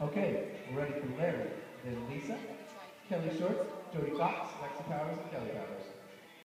Okay, we're ready for Larry, then Lisa, Kelly Shorts, Jody Fox, Lexi Powers, and Kelly Powers.